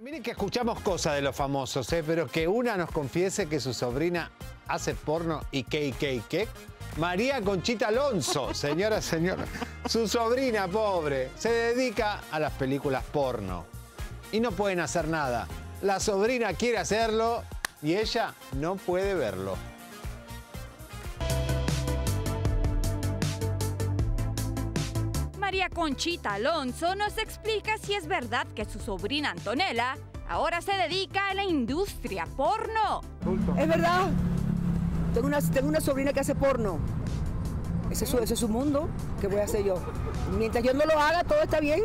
Miren que escuchamos cosas de los famosos, ¿eh? pero que una nos confiese que su sobrina hace porno y qué, y qué, y qué. María Conchita Alonso, señora, señora. Su sobrina pobre se dedica a las películas porno. Y no pueden hacer nada. La sobrina quiere hacerlo y ella no puede verlo. María Conchita Alonso nos explica si es verdad que su sobrina Antonella ahora se dedica a la industria porno. Es verdad. Tengo una, tengo una sobrina que hace porno. Ese es, su, ese es su mundo. ¿Qué voy a hacer yo? Mientras yo no lo haga, todo está bien.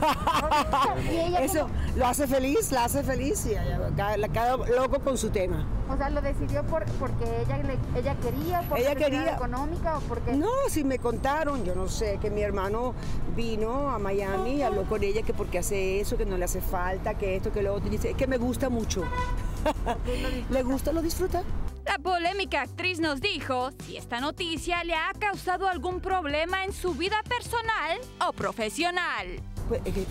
Eso lo hace feliz, la hace feliz y cada, cada loco con su tema. O sea, lo decidió por, porque ella, ella quería, por Ella quería. económica o porque... No, si me contaron, yo no sé, que mi hermano vino a Miami y habló con ella que porque hace eso, que no le hace falta, que esto, que lo otro. Y dice, es que me gusta mucho. ¿Le gusta? ¿Lo disfruta? La polémica actriz nos dijo si esta noticia le ha causado algún problema en su vida personal o profesional. Pues es que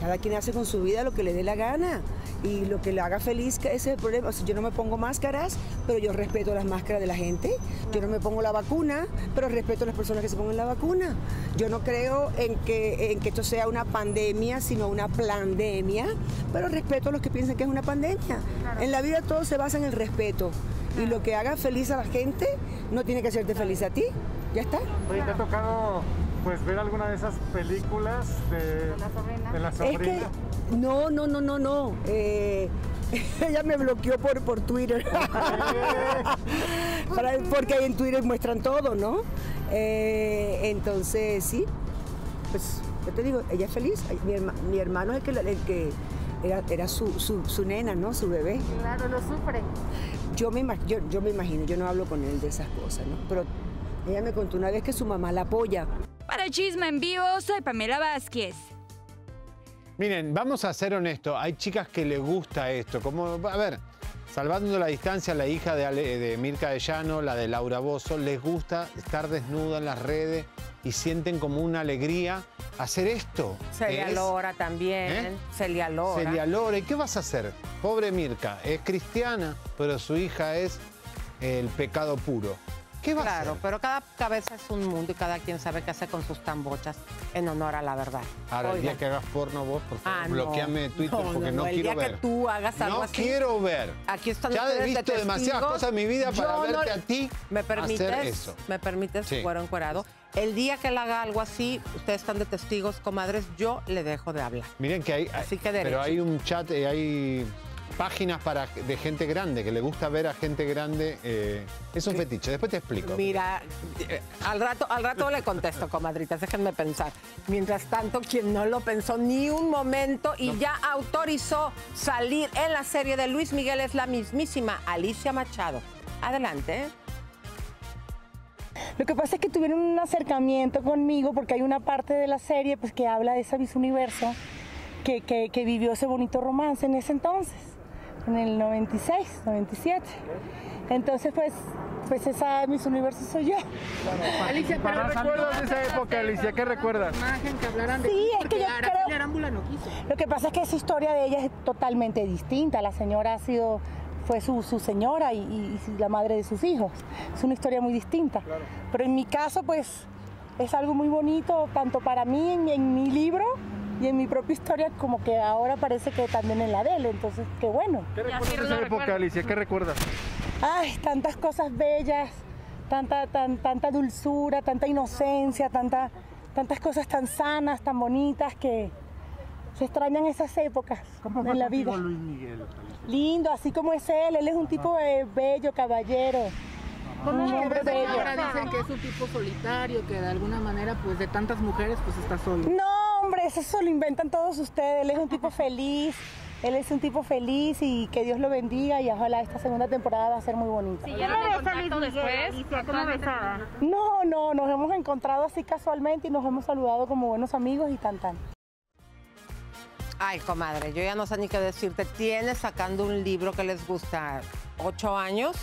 cada quien hace con su vida lo que le dé la gana y lo que le haga feliz, ese es el problema. O sea, yo no me pongo máscaras, pero yo respeto las máscaras de la gente. Yo no me pongo la vacuna, pero respeto a las personas que se pongan la vacuna. Yo no creo en que, en que esto sea una pandemia, sino una pandemia, pero respeto a los que piensan que es una pandemia. En la vida todo se basa en el respeto. Y lo que haga feliz a la gente no tiene que hacerte feliz a ti. Ya está. Oye, ¿te ha tocado pues ver alguna de esas películas de, la sobrina? de la Es sobrina? que no, no, no, no, no. Eh, ella me bloqueó por, por Twitter. Para- porque ahí en Twitter muestran todo, ¿no? Eh, entonces, sí. Pues, yo te digo, ella es feliz. Mi, herma- mi hermano es el que, la- el que era, era su, su- su nena, ¿no? Su bebé. Claro, lo sufre. Yo me, ima- yo, yo me imagino, yo no hablo con él de esas cosas, ¿no? Pero ella me contó una vez que su mamá la apoya. Para Chisme en Vivo, soy Pamela Vázquez. Miren, vamos a ser honestos, hay chicas que les gusta esto, como, a ver, salvando la distancia, la hija de, Ale- de Mirka de Llano, la de Laura Bozo, les gusta estar desnuda en las redes y sienten como una alegría hacer esto. Celia Es- Lora también. ¿Eh? Celia Lora. Celia Lora, ¿y qué vas a hacer? Pobre Mirka, es cristiana, pero su hija es el pecado puro. ¿Qué va a Claro, hacer? pero cada cabeza es un mundo y cada quien sabe qué hace con sus tambochas en honor a la verdad. Ahora, el día que hagas porno vos, por favor, Ah, bloqueame de Twitter No, porque no, no, no, el quiero día ver. que tú hagas algo no así. quiero ver. Aquí están Ya he de visto demasiadas cosas en mi vida para Yo verte a ti ¿Me permites? hacer eso. ¿Me permites, Sí. fuero encuerado? El día que él haga algo así, ustedes están de testigos, comadres, yo le dejo de hablar. Miren que hay, Así que pero derecho. hay un chat, eh, hay páginas para de gente grande que le gusta ver a gente grande. eh, es un fetiche. Después te explico. Mira, eh, al rato, al rato le contesto, comadritas, déjenme pensar. Mientras tanto, quien no lo pensó ni un momento y ya autorizó salir en la serie de Luis Miguel es la mismísima Alicia Machado. Adelante. Lo que pasa es que tuvieron un acercamiento conmigo porque hay una parte de la serie pues, que habla de ese Miss Universo que, que- que vivió ese bonito romance en ese entonces, en el 96, 97. Entonces, pues, pues esa Miss Universo soy yo. Alicia, pero ¿Para recuerdas de esa ¿recuerdas época, Alicia? ¿Qué recuerdas? Imagen que hablaran de Sí, es que yo creo- Arámbula no quiso. Lo que pasa es que esa historia de ella es totalmente distinta. La señora ha sido, fue su, su señora y, y- y la madre de sus hijos. Es una historia muy distinta. Pero en mi caso, pues, es algo muy bonito, tanto para mí en, en mi libro y en mi propia historia, como que ahora parece que también en la de él. Entonces, qué bueno. ¿Qué recuerdas de esa época, Alicia? ¿Qué recuerdas? Ay, tantas cosas bellas, tanta, tan, tanta dulzura, tanta inocencia, tanta, tantas cosas tan sanas, tan bonitas que se extrañan esas épocas ¿Cómo en la vida. Luis Miguel? Lindo, así como es él, él es un tipo de bello, caballero. ¿Cómo Un que hombre ves que bello. ahora dicen que es un tipo solitario, que de alguna manera, pues de tantas mujeres, pues está solo? No, eso se lo inventan todos ustedes. Él es un tipo feliz, él es un tipo feliz y que Dios lo bendiga y ojalá esta segunda temporada va a ser muy bonita. ¿Siguieron en contacto después? ¿Cómo besada? No, no, nos hemos encontrado así casualmente y nos hemos saludado como buenos amigos y tan tan. Ay, comadre, yo ya no sé ni qué decirte. Tienes sacando un libro que les gusta ocho años.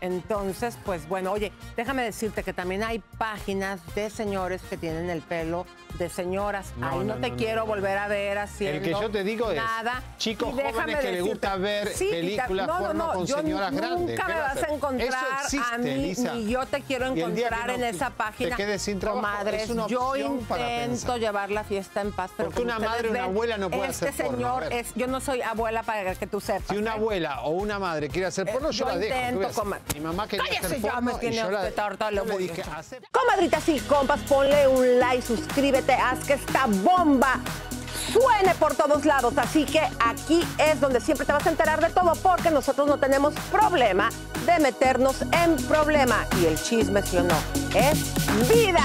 Entonces, pues bueno, oye, déjame decirte que también hay páginas de señores que tienen el pelo de señoras. No, Ahí no, no, te no, quiero volver a ver haciendo El que yo te digo es nada. chicos Y jóvenes que les gusta ver Sí, te- películas no, no, porno no, con yo señoras nunca grandes. me ¿Qué vas a encontrar existe, a mí, ni yo te quiero encontrar en esa te página. quedes sin trabajo, Comadres, es una yo intento llevar la fiesta en paz, pero Porque una madre o una abuela no puede este hacer señor es, yo no soy abuela para que tú sepas. Si una ¿eh? abuela o una madre quiere hacer porno, yo, la dejo. Mi mamá quería hacer porno me y tiene yo, la. Comadritas y compas, ponle un like, suscríbete, haz que esta bomba suene por todos lados. Así que aquí es donde siempre te vas a enterar de todo porque nosotros no tenemos problema de meternos en problema. Y el chisme, si o no, es vida.